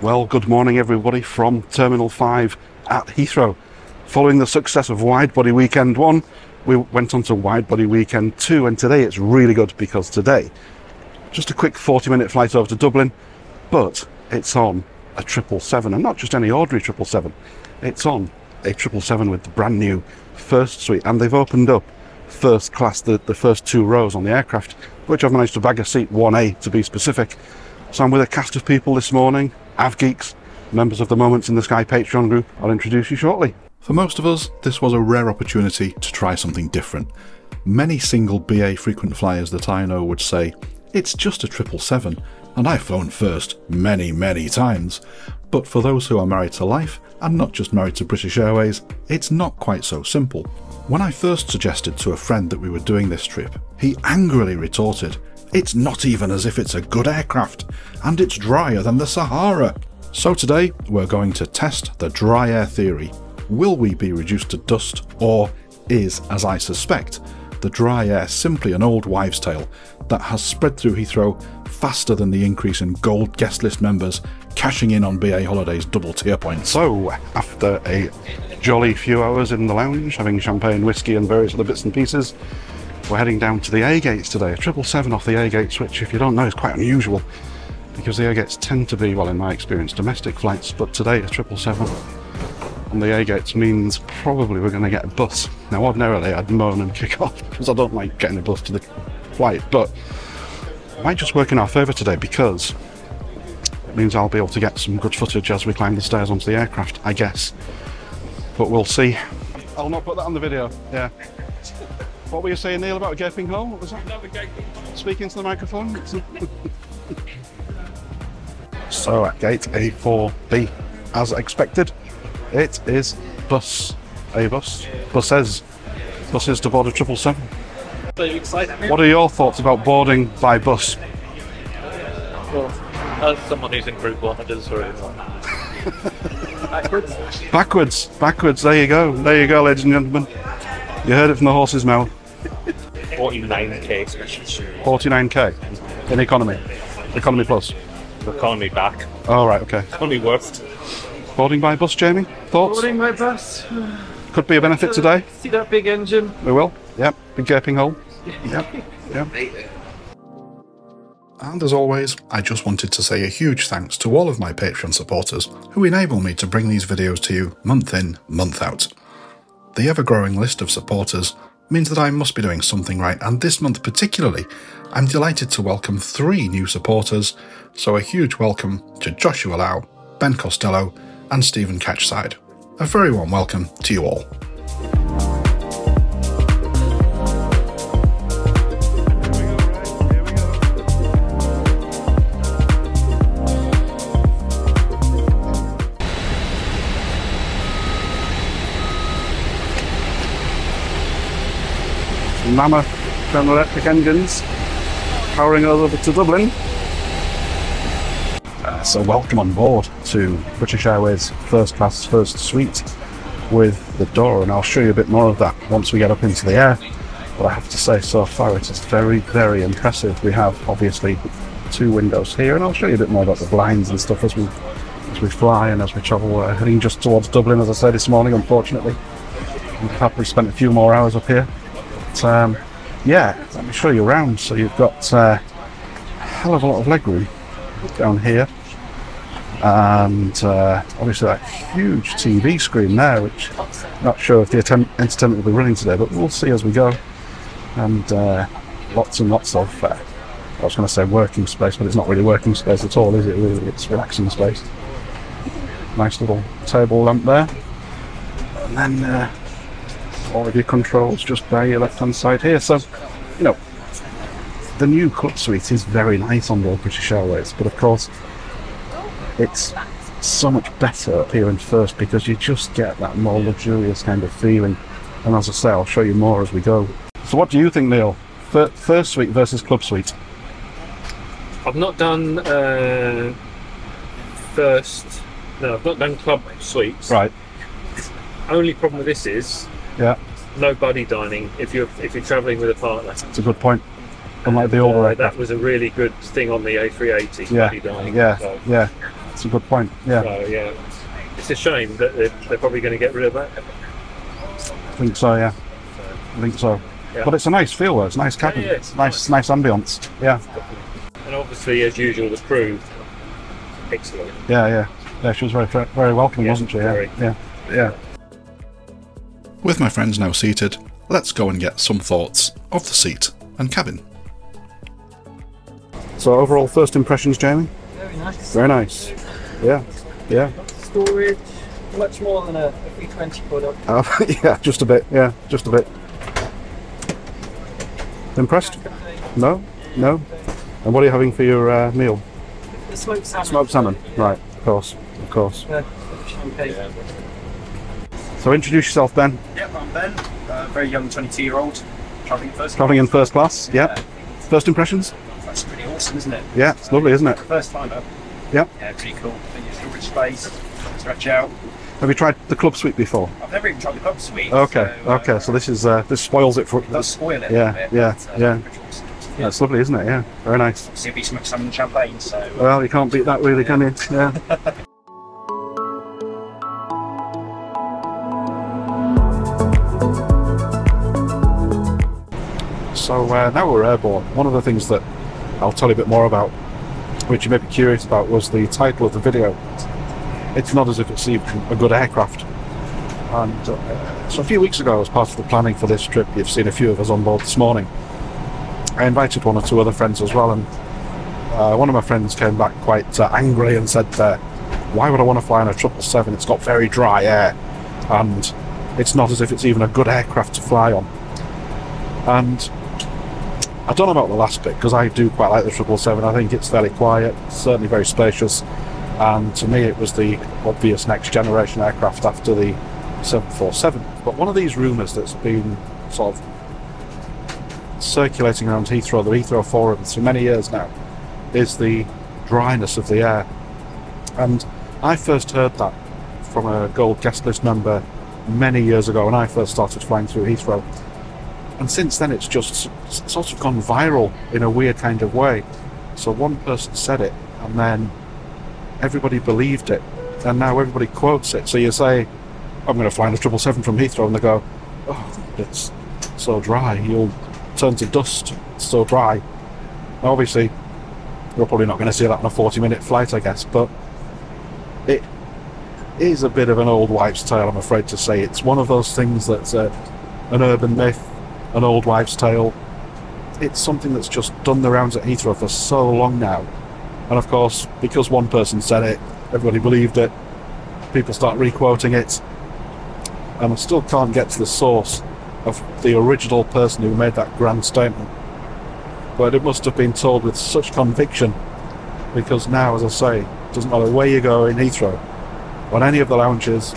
Well, good morning, everybody, from Terminal 5 at Heathrow. Following the success of Wide Body Weekend 1, we went on to Wide Body Weekend 2, and today it's really good because today, just a quick 40 minute flight over to Dublin, but it's on a 777, and not just any ordinary 777, it's on a 777 with the brand new first suite, and they've opened up first class, the, the first two rows on the aircraft, which I've managed to bag a seat 1A to be specific. So I'm with a cast of people this morning, AvGeeks, members of the Moments in the Sky Patreon group. I'll introduce you shortly. For most of us, this was a rare opportunity to try something different. Many single BA frequent flyers that I know would say, it's just a 777, and I've flown first many, many times. But for those who are married to life, and not just married to British Airways, it's not quite so simple. When I first suggested to a friend that we were doing this trip, he angrily retorted, it's not even as if it's a good aircraft, and it's drier than the Sahara. So today, we're going to test the dry air theory. Will we be reduced to dust, or is, as I suspect, the dry air simply an old wives' tale that has spread through Heathrow faster than the increase in gold guest list members cashing in on BA Holidays double tier points? So, after a jolly few hours in the lounge, having champagne, whiskey, and various other bits and pieces, we're heading down to the A gates today. A 777 off the A gates, which, if you don't know, is quite unusual because the A gates tend to be, well, in my experience, domestic flights, but today a 777 on the A gates means probably we're going to get a bus. Now, ordinarily, I'd moan and kick off because I don't like getting a bus to the flight, but it might just work in our favour today because it means I'll be able to get some good footage as we climb the stairs onto the aircraft, I guess. But we'll see. I'll not put that on the video, yeah. What were you saying, Neil, about a gaping hole? What was that? Speak into the microphone. so at gate A4B, as expected, it is bus. A bus. Buses. Buses to board a 777. So you excited? What are your thoughts about boarding by bus? Well, as someone who's in group one, it is very fun. Backwards? Backwards, backwards. There you go. There you go, ladies and gentlemen. You heard it from the horse's mouth. 49k 49k in economy. Economy plus. economy back. Oh, right, okay. Economy worst. Boarding by bus, Jamie? Thoughts? Boarding by bus. Could be a benefit today. See that big engine? We will. Yep. Big gaping hole. Yep. Yep. And as always, I just wanted to say a huge thanks to all of my Patreon supporters who enable me to bring these videos to you month in, month out. The ever growing list of supporters means that I must be doing something right, and this month particularly, I'm delighted to welcome three new supporters, so a huge welcome to Joshua Lau, Ben Costello, and Steven Catcheside. A very warm welcome to you all. Mammoth Electric engines powering over to Dublin. Uh, so welcome on board to British Airways first class first suite with the door and I'll show you a bit more of that once we get up into the air. But I have to say so far it is very very impressive. We have obviously two windows here and I'll show you a bit more about the blinds and stuff as we as we fly and as we travel uh, heading just towards Dublin as I said this morning unfortunately. We've happily spent a few more hours up here. Um, yeah, let me show you around. So you've got uh, a hell of a lot of legroom down here, and uh, obviously that huge TV screen there, which I'm not sure if the entertainment will be running today, but we'll see as we go. And uh, lots and lots of, uh, I was going to say working space, but it's not really working space at all, is it? Really, it's relaxing space. Nice little table lamp there, and then all of your controls just by your left hand side here. So, you know, the new club suite is very nice on board British Airways, but of course, it's so much better up here in first because you just get that more luxurious kind of feeling. And as I say, I'll show you more as we go. So, what do you think, Neil? First suite versus club suite? I've not done uh, first. No, I've not done club suites. Right. Only problem with this is Yeah, no buddy dining if you're if you're travelling with a partner. it's a good point. Unlike the older Uh, that was a really good thing on the A380. Yeah, buddy dining. yeah, So, yeah. It's a good point. Yeah, So yeah, it's a shame that they're, they're probably going to get rid of that. I think so. Yeah, I think so. Yeah. But it's a nice feel. though. It's a nice cabin. yeah, it's nice, nice ambience. Yeah, And obviously, as usual, the crew excellent. yeah, yeah. Yeah, she was very, very welcoming, Yeah, wasn't she? Yeah, very. yeah, yeah. With my friends now seated, let's go and get some thoughts of the seat and cabin. So overall, first impressions, Jamie? Very nice. Very nice. Yeah, yeah. Storage, much more than a, a 320 product. Uh, yeah, just a bit. Yeah, just a bit. Impressed? No, no. And what are you having for your uh, meal? The smoked salmon. Smoked salmon. Right, of course, of course. Yeah, champagne. So introduce yourself, Ben. Yep, I'm Ben, a very young 22 year old, travelling first. Travelling in first class. Yeah. First impressions? That's pretty awesome, isn't it? Yeah, it's lovely, isn't it? First time up. Yep. Yeah, pretty cool. Then your storage space, stretch out. Have you tried the club suite before? I've never even tried the club suite. Okay, so, uh, okay. So this is uh, this spoils it for. It does spoil it. Yeah, bit, yeah, but, uh, yeah. awesome. That's lovely, isn't it? Yeah, very nice. Obviously, be smoked salmon and champagne, so. uh, Well, you can't beat that, really, can you? Yeah. So uh, now we're airborne. One of the things that I'll tell you a bit more about, which you may be curious about, was the title of the video. It's not as if it's even a good aircraft. And uh, so a few weeks ago, as part of the planning for this trip, you've seen a few of us on board this morning. I invited one or two other friends as well, and uh, one of my friends came back quite uh, angry and said, uh, "Why would I want to fly on a triple seven? It's got very dry air, and it's not as if it's even a good aircraft to fly on." And I don't know about the last bit because I do quite like the triple seven. I think it's fairly quiet, certainly very spacious, and to me, it was the obvious next generation aircraft after the 747. But one of these rumours that's been sort of circulating around Heathrow, the Heathrow forums for many years now, is the dryness of the air. And I first heard that from a gold guest list member many years ago when I first started flying through Heathrow. And since then, it's just sort of gone viral in a weird kind of way. So one person said it, and then everybody believed it, and now everybody quotes it. So you say, "I'm going to fly in a triple seven from Heathrow," and they go, "Oh, it's so dry. You'll turn to dust. It's so dry." Now, obviously, you're probably not going to see that on a 40-minute flight, I guess, but it is a bit of an old wives' tale. I'm afraid to say it's one of those things that's uh, an urban myth, an old wives' tale. It's something that's just done the rounds at Heathrow for so long now, and of course, because one person said it, everybody believed it. People start requoting it, and I still can't get to the source of the original person who made that grand statement. But it must have been told with such conviction, because now, as I say, it doesn't matter where you go in Heathrow, on any of the lounges,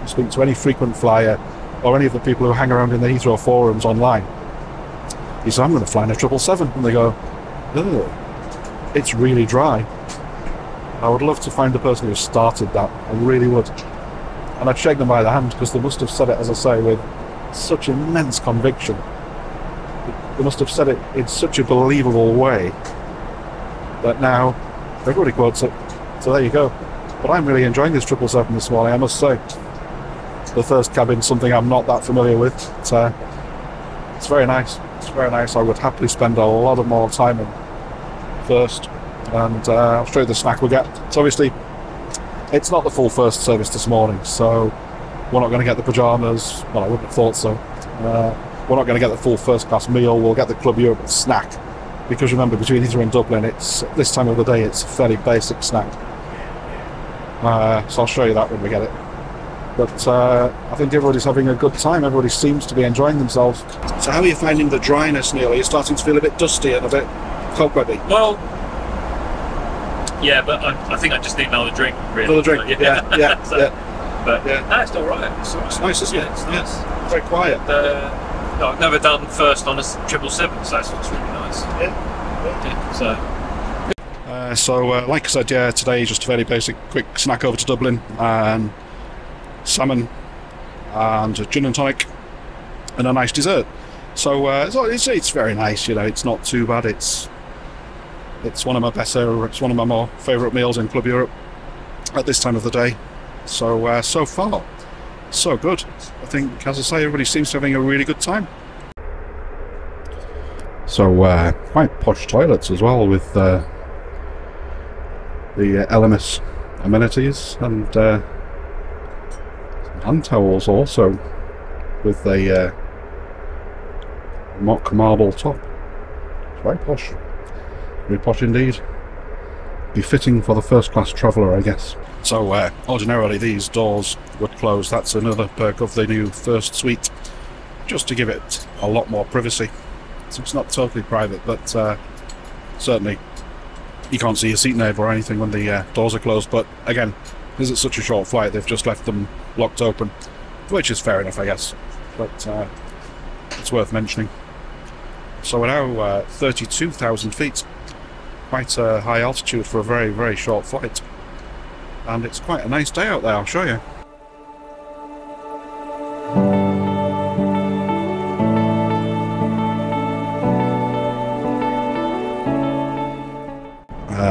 you speak to any frequent flyer, or any of the people who hang around in the Heathrow forums online. He said, I'm going to fly in a 777. And they go, oh, it's really dry. I would love to find the person who started that. I really would. And I'd shake them by the hand because they must have said it, as I say, with such immense conviction. They must have said it in such a believable way that now everybody quotes it. So there you go. But I'm really enjoying this 777 this morning, I must say. The first cabin, something I'm not that familiar with. It's, uh, it's very nice. It's very nice. I would happily spend a lot of more time in first. And uh, I'll show you the snack we get. So obviously, it's not the full first service this morning, so we're not going to get the pyjamas. Well, I wouldn't have thought so. Uh, we're not going to get the full first class meal. We'll get the Club Europe snack because remember, between Heathrow and Dublin, it's this time of the day. It's a fairly basic snack. Uh, so I'll show you that when we get it. But uh, I think everybody's having a good time. Everybody seems to be enjoying themselves. So how are you finding the dryness, Neil? Are you starting to feel a bit dusty and a bit cobwebby? Well, yeah, but I, I think I just need another drink. Really. Another drink? Yeah, yeah, So- yeah. But Yeah. no, it's all right. It's, all right. It's nice, isn't yeah, it? It's Yeah. Very quiet. Uh, no, I've never done first on a triple seven, so that's what's really nice. Yeah. So Uh, so, uh, like I said, yeah, today just a very basic, quick snack over to Dublin, and salmon, and a gin and tonic, and a nice dessert. So uh, it's, it's very nice, you know. It's not too bad. It's it's one of my better. It's one of my more favourite meals in Club Europe. at this time of the day. So, uh, so far, so good. I think, as I say, everybody seems to be having a really good time. So, uh, quite posh toilets as well with uh, the uh, Elemis amenities and uh, some hand towels also with a uh, mock marble top. It's very posh. Very posh indeed. Befitting for the first class traveller, I guess. So, uh, ordinarily these doors would close. That's another perk of the new first suite, just to give it a lot more privacy. So it's not totally private, but uh, certainly you can't see your seat neighbour or anything when the uh, doors are closed. But again, because it's such a short flight, they've just left them locked open, which is fair enough, I guess. But uh, it's worth mentioning. So we're now uh, 32,000 feet, quite a high altitude for a very, very short flight. And it's quite a nice day out there, I'll show you.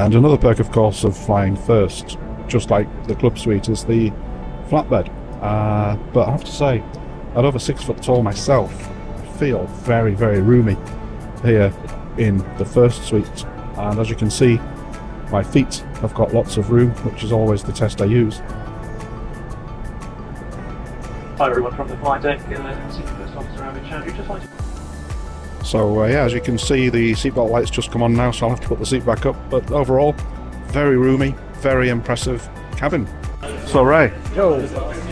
And another perk, of course, of flying first, just like the club suite, is the flatbed. Uh, but I have to say, at over six foot tall myself, I feel very, very roomy here in the first suite. And as you can see, my feet have got lots of room, which is always the test I use. Hi everyone from the flight deck, uh, Senior First Officer. Just wanted So uh, yeah, as you can see, the seatbelt lights just come on now, so I'll have to put the seat back up. But overall, very roomy, very impressive cabin. So Ray,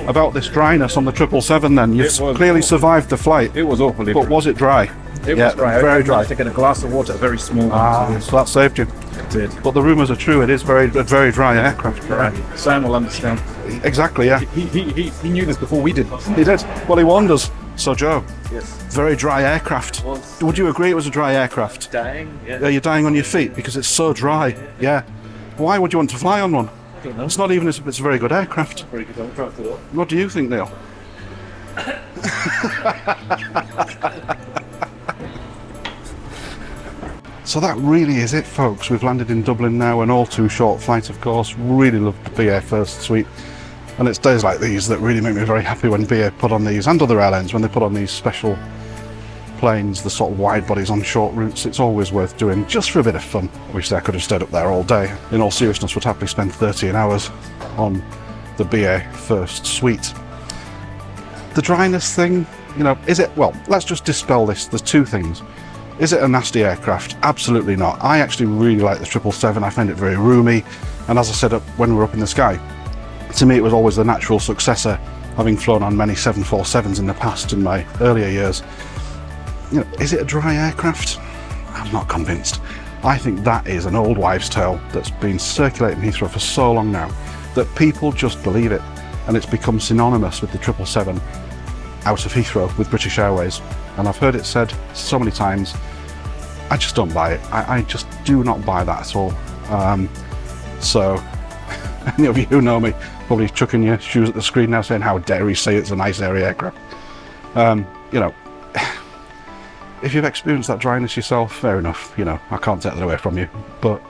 about this dryness on the triple seven, then you've clearly survived the flight, It was awfully but was it dry? It yeah, was dry. very dry. get a glass of water, very small. Ah, so that saved you. it did. But the rumours are true. It is very, a very dry aircraft. Right. Sam will understand. Exactly. Yeah, He, he, he, he knew this before we did. he did. Well, he warned us. So Joe, Yes. very dry aircraft. Would you agree it was a dry aircraft? dying. Yeah. Yeah, you're dying on your feet because it's so dry. Yeah. Why would you want to fly on one? It's not even as if it's a very good aircraft. Very good aircraft at all. What do you think, Neil? so that really is it, folks. We've landed in Dublin now, an all too short flight, of course. Really loved the BA First Suite. And it's days like these that really make me very happy when BA put on these, and other airlines, when they put on these special planes, the sort of wide bodies on short routes. It's always worth doing, just for a bit of fun. Obviously, I could have stayed up there all day. In all seriousness, would happily spend 13 hours on the BA First Suite. The dryness thing, you know, is it, well, let's just dispel this. There's two things. Is it a nasty aircraft? Absolutely not. I actually really like the 777. I find it very roomy. And as I said up when we were up in the sky, to me it was always the natural successor, having flown on many 747s in the past in my earlier years. You know, is it a dry aircraft? I'm not convinced. I think that is an old wives' tale that's been circulating Heathrow for so long now that people just believe it, and it's become synonymous with the 777 out of Heathrow with British Airways. And I've heard it said so many times. I just don't buy it. I, I just do not buy that at all. Um, so, any of you who know me probably chucking your shoes at the screen now, saying how dare he say it's a nice airy aircraft. Um, you know, if you've experienced that dryness yourself, fair enough. You know, I can't take that away from you. But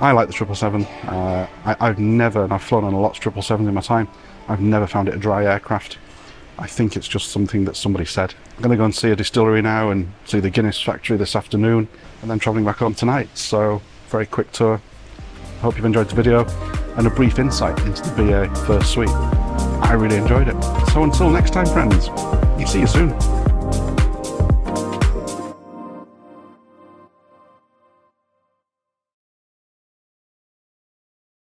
I like the 777. Uh, I, I've never, and I've flown on a lot of 777s in my time, I've never found it a dry aircraft. I think it's just something that somebody said. I'm going to go and see a distillery now and see the Guinness factory this afternoon, and then travelling back home tonight. So, very quick tour. Hope you've enjoyed the video and a brief insight into the BA First Suite. I really enjoyed it. So, until next time, friends, see you soon.